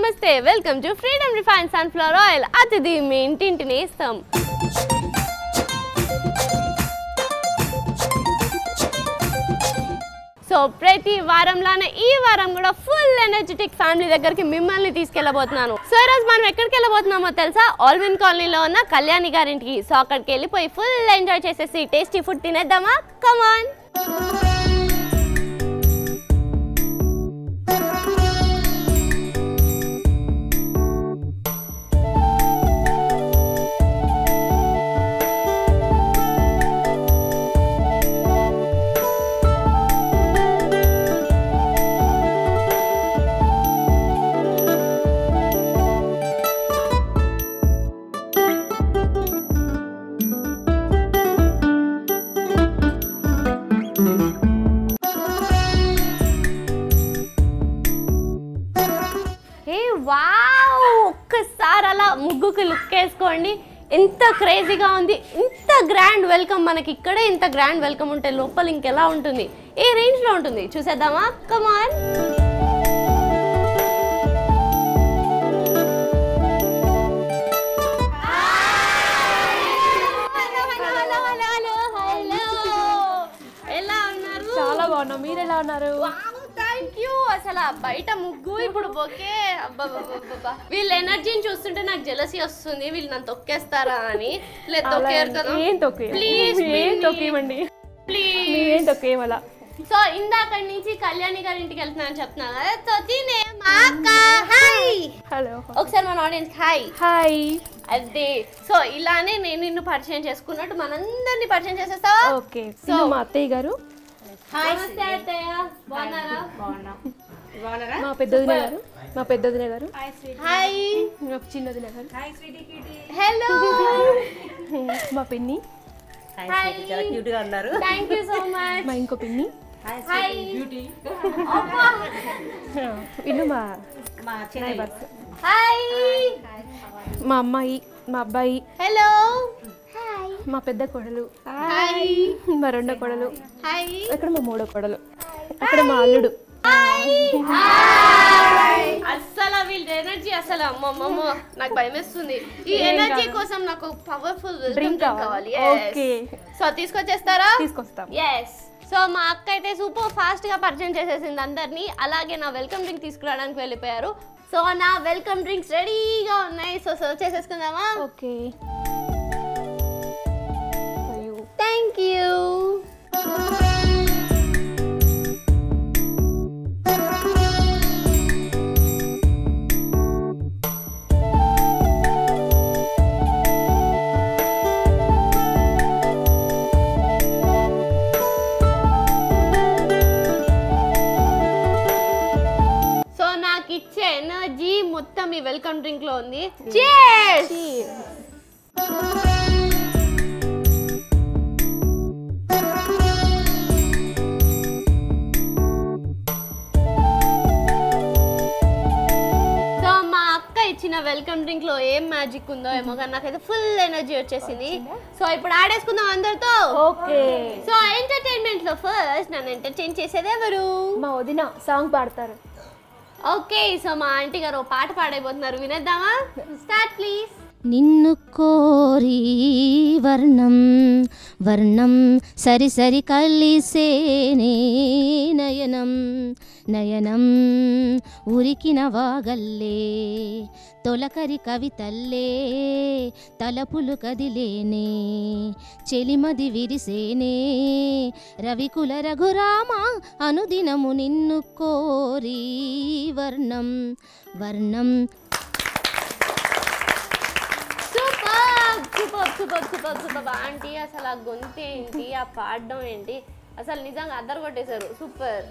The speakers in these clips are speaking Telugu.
నమస్తే welcome to freedom refine sunflower oil అతిథి మీ ఇంటింటిని ఇస్తాం. సో ప్రతి వారంలానే ఈ వారం కూడా ఫుల్ ఎనర్జెటిక్ ఫ్యామిలీ దగ్గరికి మిమ్మల్ని తీసుకెళ్ళబోతున్నాను. సో ఈరోజు మనం ఎక్కడికి వెళ్ళబోతున్నామో తెలుసా? ఆల్విన్ కాలనీలో ఉన్న కళ్యాణి గారింటికి. సో అక్కడికి వెళ్ళిపోయి ఫుల్ ఎంజాయ్ చేసేసి టేస్టీ ఫుడ్ తినేద్దామా? కమాన్ ముగ్గుకి లుక్ వేసుకోండి. ఎంత క్రేజీగా ఉంది. ఇంత గ్రాండ్ వెల్కమ్ మనకి ఇక్కడే ఇంత గ్రాండ్ వెల్కమ్ ఉంటే లోపల ఇంకెలా ఉంటుంది? ఏ రేంజ్లో ఉంటుంది? చూసేద్దామా? కమాన్ ఎలా ఉన్నారు చాలా బాగున్నాం. మీరు ఎలా ఉన్నారు? థ్యాంక్ యూ అసలు బయట ముగ్గు ఇప్పుడు బొకే. వీళ్ళ ఎనర్జీని చూస్తుంటే నాకు జలసి వస్తుంది. వీళ్ళు నన్ను తొక్కేస్తారా అని. లేదు అలా తొక్కేరు కదా. ఏం తొక్కే Please, ఏం. తొక్కేయమండి? ప్లీజ్ అలా సో ఇందాక నుంచి కళ్యాణి గారి ఇంటికి వెళ్తున్నాను చెప్తున్నా కదా. సో తినే హాయ్ హలో. ఒకసారి మన ఆడియన్స్ హాయ్ హాయ్ అదే. సో ఇలానే నేను నిన్ను పరిచయం చేసుకున్నట్టు మనందరినీ పరిచయం చేసేస్తావా? ఓకే. సో మా అత్తయ్య గారు. మా పెద్దదిన గారు మా పెద్దదిన గారు హాయ్ చిన్నదిన గారు హలో మా పిన్ని. హాయ్ చాలా క్యూట్గా ఉన్నారు. థ్యాంక్ యూ సో మచ్ మా ఇంకో పిన్ని. హాయ్ వీళ్ళు మా మా అమ్మాయి మా అబ్బాయి. హలో మా పెద్ద కొడలు. హాయ్. మా రెండో కొడలు. హాయ్. అక్కడ మా మూడో కొడలు. అక్కడ మా అల్లుడు. అస్సలు వీళ్ళ ఎనర్జీ అసలు అమ్మమ్మమ్మ నాకు భయం వేస్తుంది ఈ ఎనర్జీ కోసం నాకు పవర్ఫుల్ డ్రింక్ కావాలి. సో తీసుకొచ్చేస్తారా? తీసుకొస్తాం. ఎస్ సో మా అక్క అయితే సూపర్ ఫాస్ట్గా పరిచయం చేసేసింది అందరినీ. అలాగే నా వెల్కమ్ డ్రింక్ తీసుకురావడానికి వెళ్ళిపోయారు. సో నా వెల్కమ్ డ్రింక్స్ రెడీగా ఉన్నాయి. సో సర్వ్ చేసేసుకుందామా? ఓకే థ్యాంక్ సో నాకు ఇచ్చే ఎనర్జీ మొత్తం ఈ వెల్కమ్ డ్రింక్లో ఉంది. వెల్కమ్ డ్రింక్లో ఏం మ్యాజిక్ ఉందో ఏమో కానీ నాకైతే ఫుల్ ఎనర్జీ వచ్చేసింది. సో ఇప్పుడు ఆడేసుకుందాం అందరితో. ఓకే. సో ఎంటర్టైన్మెంట్లో ఫస్ట్ నన్ను ఎంటర్టైన్ చేసేది ఎవరు? మా వదిన సాంగ్ పాడతారు. ఓకే సో మా ఆంటీ గారు పాట పాడైపోతున్నారు. వినేద్దామా? స్టార్ట్ ప్లీజ్ నిన్ను కోరి వర్ణం వర్ణం సరి సరి కలిసేనే నయనం నయనం ఉరికిన వాగల్లే తొలకరి కవితల్లే తలపులు కదిలేనే చెలిమది విరిసేనే రవికుల రఘురామ అనుదినము నిన్ను కోరి వర్ణం వర్ణం super super super super aunty అసలు ఆ గొంతు ఏంటి ఆ పాడడం ఏంటి? అసలు నిజంగా అద్దరు కొట్టేశారు. సూపర్.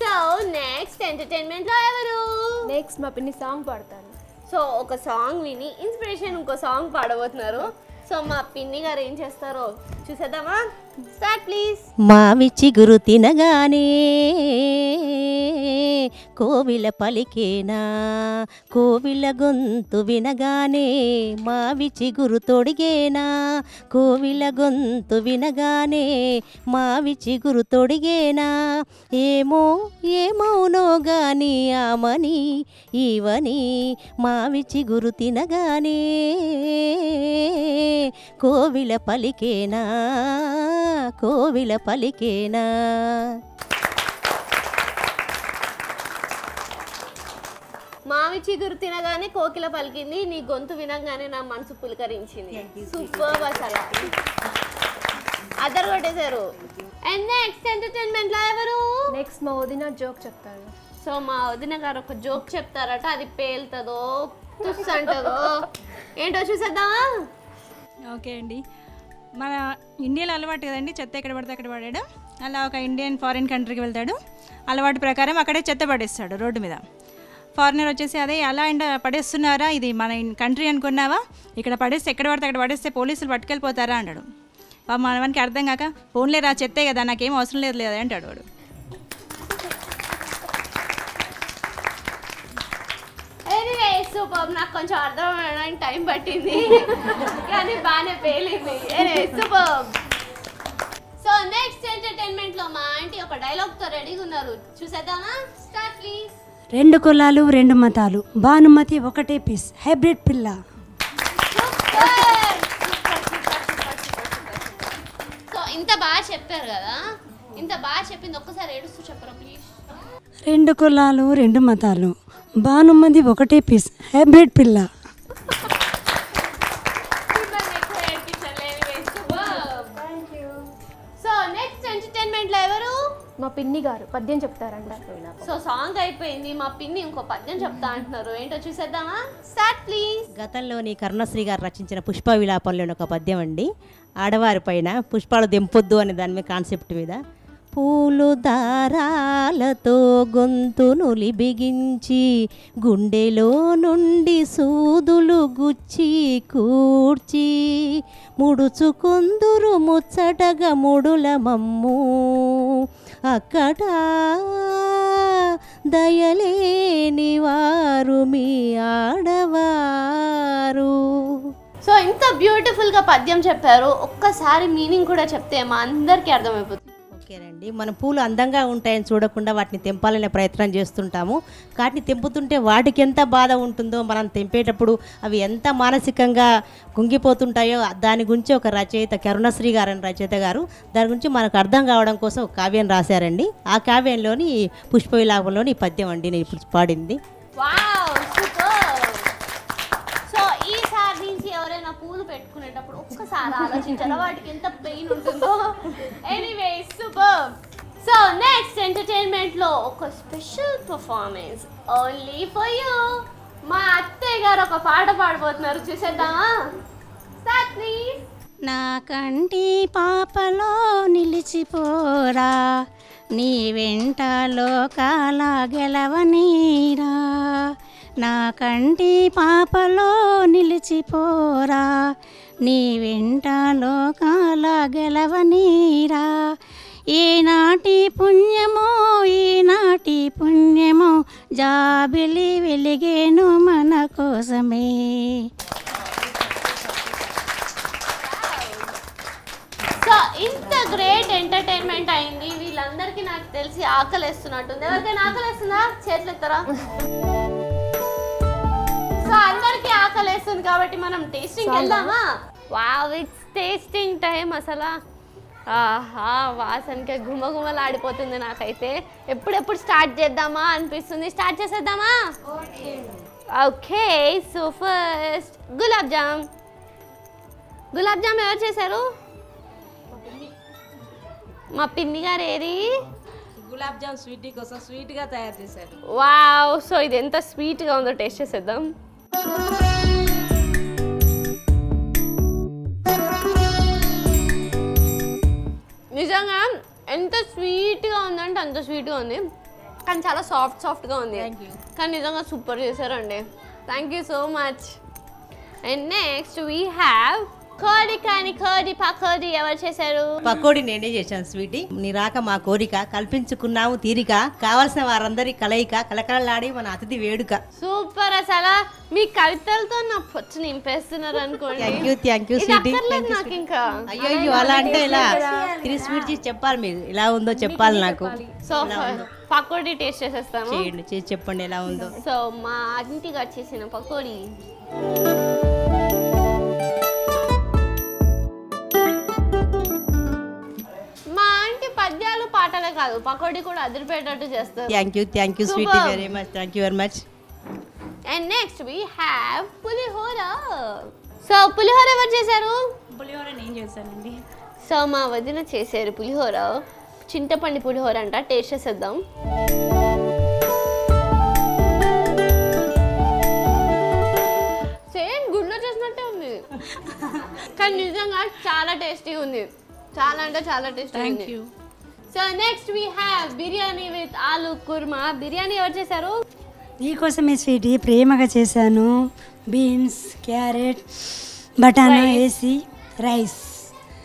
సో నెక్స్ట్ ఎంటర్టైన్మెంట్లో ఎవరు? నెక్స్ట్ మా పిన్ని సాంగ్ పాడతారు. సో ఒక సాంగ్ విని ఇన్స్పిరేషన్ ఇంకో సాంగ్ పాడబోతున్నారు. సో మా పిన్ని గారు ఏం చేస్తారో చూసేద్దామా? మావి చిగురు తినగానే కోవిల పలికేనా? కోవిల గొంతు వినగానే మావి చిగురు తొడిగేనా? కోవిల గొంతు వినగానే మావి చిగురు తొడిగేనా? ఏమో ఏమవునో గాని ఆమని ఇవని మావి చిగురు తినగానే కోవిల పలికేనా? కోవిల పలికేనా? మావి చిగురు తినగానే కోకిల పలికింది నీ గొంతు వినగానే నా మనసు పులకరించింది. సూపర్ అసలు అద్దరు కొట్టేశారు. అండ్ నెక్స్ట్ ఎంటర్టైన్మెంట్లో ఎవరు? నెక్స్ట్ మా వదిన జోక్ చెప్తారు. సో మా వదిన గారు ఒక జోక్ చెప్తారట అది పేలుతుందో తుస్ అంటదో ఏంటో చూసేద్దామా? ఓకే అండి. మన ఇండియాలో అలవాటు కదండి చెత్త ఎక్కడ పడితే అక్కడ పడాడు అలా ఒక ఇండియన్ ఫారిన్ కంట్రీకి వెళ్తాడు. అలవాటు ప్రకారం అక్కడే చెత్త పడేస్తాడు రోడ్డు మీద. ఫారినర్ వచ్చేసి అదే అలా అండ్ పడేస్తున్నారా? ఇది మన కంట్రీ అనుకున్నావా? ఇక్కడ పడేస్తే ఎక్కడ పడితే అక్కడ పడేస్తే పోలీసులు పట్టుకెళ్ళిపోతారా? అంటాడు. పాపం మనకి అర్థం కాక ఫోన్లే రా చెత్తే కదా నాకేం అవసరం లేదు లేదా అంటాడు వాడు. సూపర్ నాకు కొంచెం అర్థం అవ్వడానికి టైం పట్టింది. కానీ బాగానే పేలింది సూపర్ సో నెక్స్ట్ ఎంటర్టైన్మెంట్లో మా ఆంటీ ఒక డైలాగ్తో రెడీగా ఉన్నారు. చూసేద్దామా? స్టార్ట్ ప్లీజ్ రెండు కులాలు రెండు మతాలు. భానుమతి ఒకటే పీస్ హైబ్రిడ్ పిల్ల. సో ఇంత బాగా చెప్పారు కదా? ఇంత బాగా చెప్పింది ఒక్కసారి ఏడుస్తూ చెప్పరా ప్లీజ్ రెండు కులాలు రెండు మతాలు. భానుమతి ఒకటే పీస్ హైబ్రిడ్ పిల్ల. సో నెక్స్ట్ ఎంటర్టైన్మెంట్లో ఎవరు? మా పిన్ని గారు. పద్యం చెప్తారంట. సో సాంగ్ అయిపోయింది. మా పిన్ని ఇంకో పద్యం చెప్తా అంటున్నారు. ఏంటో చూసేద్దామా? స్టార్ట్ ప్లీజ్ గతంలోని కరుణశ్రీ గారు రచించిన పుష్ప విలాపంలోని ఒక పద్యం అండి. ఆడవారి పైన పుష్పాలు దెంపొద్దు అనే దాని మీద కాన్సెప్ట్ మీద. పూలు దారాలతో గొంతునులి బిగించి గుండెలో నుండి సూదులు గుచ్చి కూర్చి ముడుచుకుందురు ముచ్చటగా ముడుల మమ్ము. అక్కడ దయలేని వారు మీ ఆడవారు. సో ఇంత బ్యూటిఫుల్గా పద్యం చెప్పారు. ఒక్కసారి మీనింగ్ కూడా చెప్తే మా అందరికీ అర్థమైపోతుంది. ఓకేనండి. మన పూలు అందంగా ఉంటాయని చూడకుండా వాటిని తెంపాలనే ప్రయత్నం చేస్తుంటాము. వాటిని తెంపుతుంటే వాటికి ఎంత బాధ ఉంటుందో మనం తెంపేటప్పుడు అవి ఎంత మానసికంగా కుంగిపోతుంటాయో దాని గురించి ఒక రచయిత కరుణశ్రీ గారు అని రచయిత గారు దాని గురించి మనకు అర్థం కావడం కోసం ఒక కావ్యం రాశారండి. ఆ కావ్యంలోని పుష్ప విలాపంలోని ఈ పద్యం అండి నేను ఇప్పుడు పాడింది. వా సూపర్ సో ఈసారి నుంచి ఎవరైనా పూలు పెట్టుకునేటప్పుడు ఒక్కసారి ఆలోచించారా? వాటికి ఎంత పెయిన్ ఉంటుందో. ఎనీవే సూపర్ సో నెక్స్ట్ ఎంటర్టైన్మెంట్లో ఒక special performance only for you మా అత్తయ్య గారు ఒక పాట పాడబోతున్నారు. చూసేద్దామా? స్టార్ట్ ప్లీజ్ నా కంటి పాపలో నిలిచిపోరా. నీ వెంట లోకాల గెలవనీరా. నా కంటి పాపలో నిలిచిపోరా. నీ వెంట లోకాల గెలవనీరా. ఈనాటి పుణ్యమో ఈనాటి పుణ్యమో జాబిలి వెలిగేను మన కోసమే. ఇంత గ్రేట్ ఎంటర్టైన్మెంట్ అయింది. వీళ్ళందరికీ నాకు తెలిసి ఆకలేస్తున్నట్టుంది. ఎవరికైనా ఆకలేస్తుందా? చేతులు ఎత్తరా సో అందరికీ ఆకలేస్తుంది కాబట్టి మనం టేస్టింగ్ వెళ్దామా? వావ్ ఇట్స్ టేస్టింగ్ టైం అసలు. ఆహా వాసనకి గుమగుమలాడిపోతుంది నాకైతే. ఎప్పుడెప్పుడు స్టార్ట్ చేద్దామా అనిపిస్తుంది. స్టార్ట్ చేసేద్దామా? Okay so first gulab jam. Gulab jam ఎవరు చేశారు? మా పిన్ని గారు ఏది గులాబ్ జామ్ స్వీట్ కోసం స్వీట్గా తయారు చేశారు. వావ్ సో ఇది ఎంత స్వీట్గా ఉందో టేస్ట్ చేసేద్దాం. నిజంగా ఎంత స్వీట్గా ఉందంటే అంత స్వీట్గా ఉంది. కానీ చాలా సాఫ్ట్ సాఫ్ట్గా ఉంది. కానీ నిజంగా సూపర్ చేశారండి. Thank you so much and next we have కోడి కాని కోడి పకోడి ఎవరు చేశారు? పకోడీ నేనే చేశాను స్వీటీ. నీ రాక మా కోరిక కల్పించుకున్నాము తీరిక. కావాల్సిన వారందరి కలయిక కలకలలాడి మన అతిథి వేడుక. సూపర్ అసలు. మీ కవితలతో నా పొచ్చు నింపేస్తున్నారు అనుకోండి. Thank you thank you sweetie. నాకు ఇంకా. అయ్యో అయ్యో అలా అంటే ఇలా తిరిగి స్వీట్ చేసి చెప్పాలి మీరు. ఎలా ఉందో చెప్పాలి నాకు. సో పకోడీ టేస్ట్ చేసేస్తాము చేయండి చేసి చెప్పండి ఎలా ఉందో. సో మా ఆంటీ గారు చేసిన పకోడీ. కాదు పకోడీ కూడా అదిరిపోయేటట్టు చేస్తారు. Thank you thank you sweetie Superb. Very much thank you very much and next we have pulihora. So పులిహోర ఎవరు చేశారు? పులిహోర నేను చేశానండి. సో మా వదిన చేశారు పులిహోర. చింతపండు పులిహోర అంట టేస్ట్ చేసేద్దాం. సేమ్ గుడ్లో చేసినట్టే ఉంది. కానీ నిజంగా చాలా టేస్టీ ఉంది. చాలా అంటే చాలా టేస్టీ ఉంది. So next we have biryani with aloo kurma biryani ఎవరు చేశారు? నీకోసమే స్వీటీ ప్రేమగా చేశాను. బీన్స్ క్యారెట్ బటానా వేసి రైస్.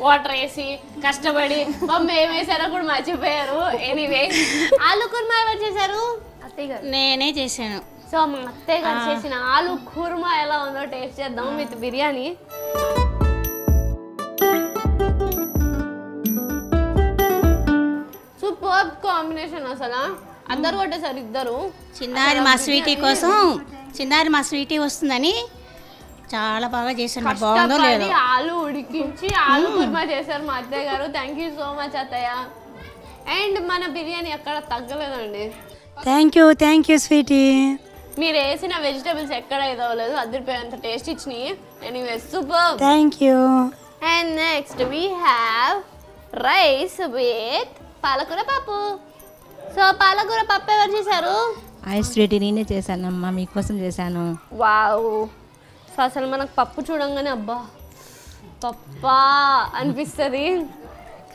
వాటర్ వేసి కష్టపడి మమ్మీ ఏం వేసారో కూడా మర్చిపోయారు. ఎనీవే ఆలు కుర్మా ఎవరు చేశారు? నేనే చేశాను. సో మా అత్తయ్య గారు చేసిన ఆలు కుర్మా ఎలా ఉందో టేస్ట్ చేద్దాం విత్ బిర్యానీ కాంబినేషన్ అసలు? అందరు కొట్టేసారు ఇద్దరు. చిన్నారి మా స్వీటీ కోసం చిన్నారి మా స్వీటీ వస్తుందని చాలా బాగా చేశాను బాగుందో లేదో? ఆలు ఉడికించి ఆలు కుర్మా చేశారు మా అత్తయ్య గారు. థ్యాంక్ యూ సో మచ్ అత్తయ్య. అండ్ మన బిర్యానీ ఎక్కడ తగ్గలేదండి. Thank you thank you sweetie మీరు వేసిన వెజిటబుల్స్ ఎక్కడ ఇదవలేదు అదిరిపోయేంత టేస్ట్ ఇచ్చినాయి. Anyway super thank you and next we have rice with palakura pappu. So పాలకూర పప్పు ఎవరు చేశారు? ఐస్ స్వీటీ నేనే చేశానమ్మా మీకోసం చేశాను. వావ్. సో అసలు మనకు పప్పు చూడంగానే అబ్బా పప్పా అనిపిస్తుంది.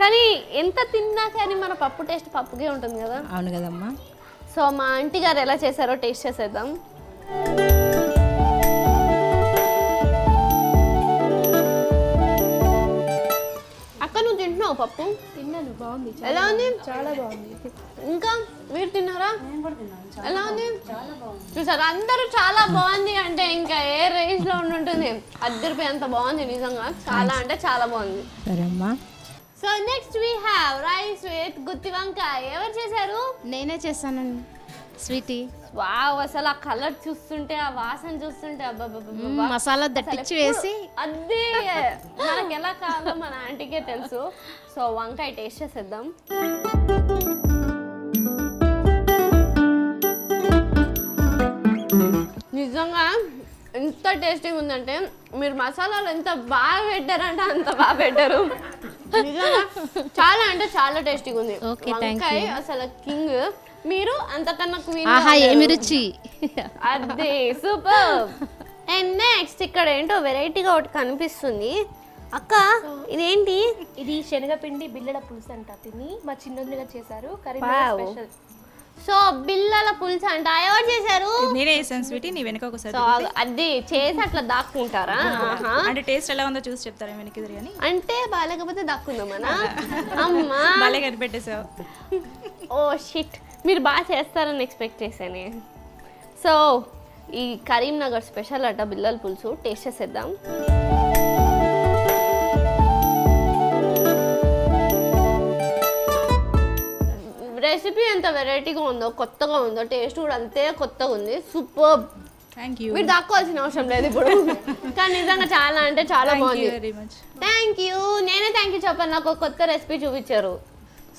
కానీ ఎంత తిన్నా కానీ మన పప్పు టేస్ట్ పప్పుకే ఉంటుంది కదా. అవును కదమ్మా. సో మా ఆంటీ గారు ఎలా చేశారో టేస్ట్ చేసేద్దాం. తింటున్నావు పప్పు? తిన్నాను బాగుంది. ఎలా ఉంది? చాలా బాగుంది. ఇంకా? మీరు తిన్నారా? ఎలా ఉంది? చూసారు? అందరూ చాలా బాగుంది అంటే ఇంకా ఏ రేంజ్లో ఉండుంటుంది? అద్దరిపోయి అంత బాగుంది నిజంగా. చాలా అంటే చాలా బాగుంది. సరే అమ్మా. So next we have rice with gutti vankaya. ఎవరు చేశారు? నేనే చేశానండి. స్వీటీ. వావ్ అసలు ఆ కలర్ చూస్తుంటే ఆ వాసన చూస్తుంటే అబ్బబ్బబ్బబ్బా. మసాలా దట్టించి వేసి. అదే. మనకి ఎలా కావాలో మన ఆంటీకే తెలుసు. సో వంకాయ టేస్ట్ చేసేద్దాం. నిజంగా ఎంత టేస్టీగా ఉందంటే మీరు మసాలాలు ఎంత బాగా పెట్టారంటే అంత బాగా పెట్టారు. నిజంగా చాలా అంటే చాలా టేస్టీగా ఉంది. వంకాయ అసలు కింగ్. మీరు అంతకన్నా క్వీన్ ఆహా ఏమి రుచి? అదే సూపర్ అండ్ నెక్స్ట్ ఇక్కడ ఏంటో వెరైటీగా ఒకటి కనిపిస్తుంది. అక్క ఇదేంటి? ఇది శనగపిండి బిల్లల పులుసు అంట. తిని మా చిన్నోదిన గారు చేశారు Wow. కరీంనగర్ స్పెషల్ సో బిల్లల పులుసు అంట. ఎవరు చేశారు? నేనే వేసాను స్వీటీ. నీ వెనక ఒకసారి సో అది చేసి అట్లా దాక్కుంటారా? ఆహా. అంటే టేస్ట్ ఎలా ఉందో చూసి చెప్తారా వెనక్కి తిరిగి అని? అంటే బాగాలేకపోతే దాక్కుందామనా? అమ్మా. భలే కనిపెట్టేసావు ఓ షిట్ మీరు బాగా చేస్తారని ఎక్స్పెక్ట్ చేశాను. సో ఈ కరీంనగర్ స్పెషల్ అట్ట బిల్లల పులుసు టేస్ట్ చేసేద్దాం. రెసిపీ ఎంత వెరైటీగా ఉందో కొత్తగా ఉందో టేస్ట్ కూడా అంతే కొత్తగా ఉంది. సూపర్ థ్యాంక్ యూ మీరు దాక్కోవాల్సిన అవసరం లేదు ఇప్పుడు. కానీ నిజంగా చాలా అంటే చాలా బాగుంది. థ్యాంక్ యూ నేనే థ్యాంక్ యూ చెప్పాను. నాకు కొత్త రెసిపీ చూపించారు.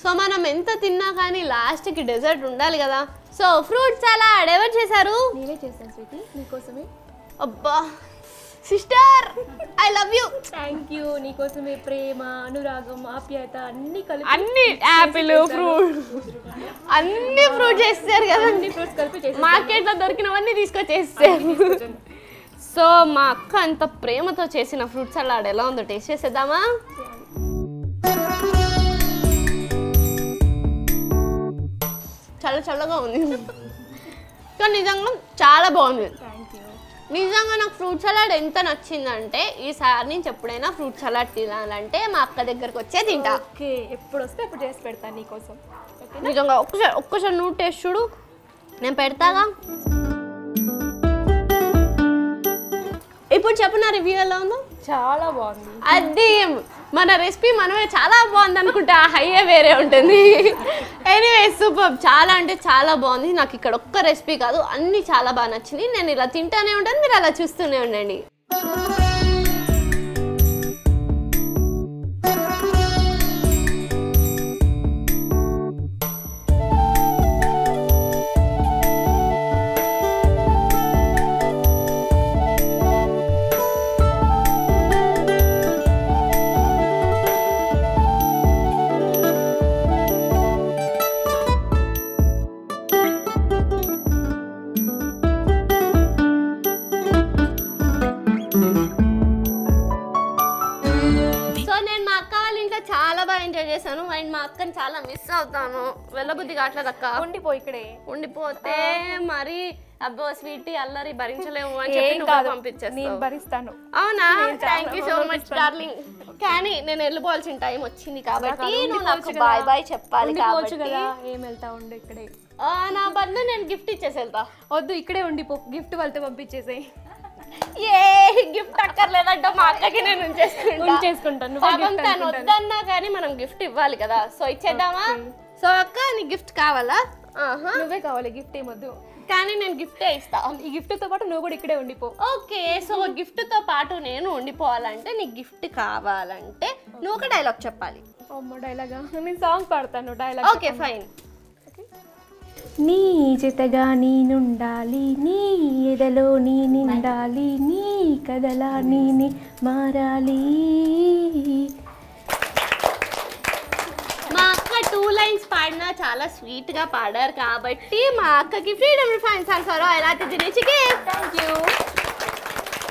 సో మనం ఎంత తిన్నా కానీ లాస్ట్కి డెజర్ట్ ఉండాలి కదా. సో ఫ్రూట్ సలాడ్ ఎవరు చేశారు? నేనే చేశాను స్వీటీ నీకోసమే. అబ్బా sister I love you. Thank you నీకోసమే ప్రేమ అనురాగం ఆప్యాయత అన్ని కలిపి అన్ని యాపిల్ ఫ్రూట్. అన్ని ఫ్రూట్ చేస్తారు కదా. అన్ని ఫ్రూట్స్ కలిపి చేసి మార్కెట్లో దొరికినవన్నీ తీసుకొచ్చేస్తారు సో మా అక్క అంత ప్రేమతో చేసిన ఫ్రూట్ సలాడ్ ఎలా ఉందో టేస్ట్ చేసేద్దామా? చల్ల చల్లగా ఉంది. కానీ నిజంగా చాలా బాగుంది. నిజంగా నాకు ఫ్రూట్ సలాడ్ ఎంత నచ్చిందంటే ఈసారి నుంచి ఎప్పుడైనా ఫ్రూట్ సలాడ్ తినాలంటే మా అక్క దగ్గరకు వచ్చే తింటా. ఓకే ఎప్పుడు వస్తే అప్పుడు చేసి పెడతాను నీకోసం. నిజంగా ఒక్కసారి ఒక్కసారి నువ్వు టేస్ట్ చూడు. నేను పెడతాగా? ఇప్పుడు చెప్పు నా రివ్యూ ఎలా ఉందో. చాలా బాగుంది. అది మన రెసిపీ మనమే చాలా బాగుంది అనుకుంటే ఆ హైయే వేరే ఉంటుంది. ఎనీవే సూపర్ చాలా అంటే చాలా బాగుంది. నాకు ఇక్కడ ఒక్క రెసిపీ కాదు అన్నీ చాలా బాగా నచ్చింది నేను ఇలా తింటానే ఉంటాను మీరు అలా చూస్తూనే ఉండండి. అవుతాను వెళ్ళబుద్ధి కావట్లేదు అక్క. ఉండిపో ఇక్కడే. ఉండిపోతే మరి అబ్బో స్వీట్ అల్లరి భరించలేము అని చెప్పి నువ్వు కాదు నేను భరిస్తాను. అవునా? Thank you so much darling కానీ నేను వెళ్ళిపోవాల్సిన టైం వచ్చింది కాబట్టి నువ్వు నాకు బాయ్ బాయ్ చెప్పాలి కాబట్టి. కదా ఏం వెళ్తా ఉండు ఇక్కడే. ఆ, నా బదులు నేను గిఫ్ట్ ఇచ్చేసి వెళ్తా వద్దు ఇక్కడే ఉండిపో. గిఫ్ట్ వాళ్ళతో పంపించేసేయ్. ఏ గిఫ్ట్ అక్కర్లేదంటే మా అక్కకి నేను ఉంచేసుకుంటా. ఉంచేసుకుంటాను. తను. వద్దన్నా కానీ మనం గిఫ్ట్ ఇవ్వాలి కదా. సో ఇచ్చేద్దామా? సో అక్క నీ గిఫ్ట్ కావాలా? నువ్వే కావాలి గిఫ్ట్ ఏమొద్దు. కానీ నేను గిఫ్టే ఇస్తా. ఈ గిఫ్ట్తో పాటు నువ్వు కూడా ఇక్కడే ఉండిపో. ఓకే సో గిఫ్ట్తో పాటు నేను ఉండిపోవాలంటే నీకు గిఫ్ట్ కావాలంటే నువ్వు ఒక డైలాగ్ చెప్పాలి. అమ్మ డైలాగా. నేను సాంగ్ పాడతాను డైలాగ్ ఓకే ఫైన్. నీ జతగా నేనుండాలి నీ ఎదలో నీ నిండాలి నీ కదలా నీ మారాలి. మా అక్క టూ లైన్స్ పాడినా చాలా స్వీట్గా పాడారు కాబట్టి మా అక్కకి ఫ్రీడమ్ అతిథి నుంచి థ్యాంక్ యూ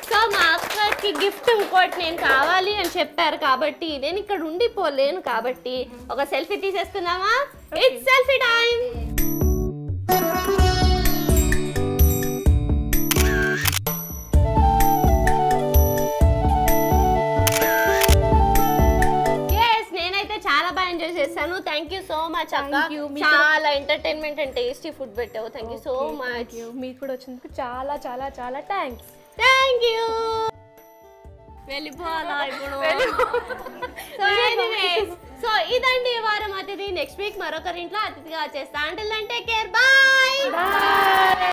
సో మా అక్కకి గిఫ్ట్ ఇంకోటి నేను కావాలి అని చెప్పారు కాబట్టి నేను ఇక్కడ ఉండిపోలేను కాబట్టి ఒక సెల్ఫీ తీసేసుకుందామా? ఇట్స్ సెల్ఫీ టైం అక్క చాలా ఎంటర్టైన్మెంట్ అండ్ టేస్టీ ఫుడ్ పెట్టావు. థ్యాంక్ యూ సో మచ్ మీకు కూడా వచ్చినందుకు చాలా చాలా చాలా థ్యాంక్స్ థ్యాంక్ యూ వెళ్ళిపోవాలా ఇప్పుడు? సో ఇదండి ఈ వారం అతిథి. నెక్స్ట్ వీక్ మరొకరి ఇంట్లో అతిథిగా వచ్చేస్తా అంటే కేర్ బాయ్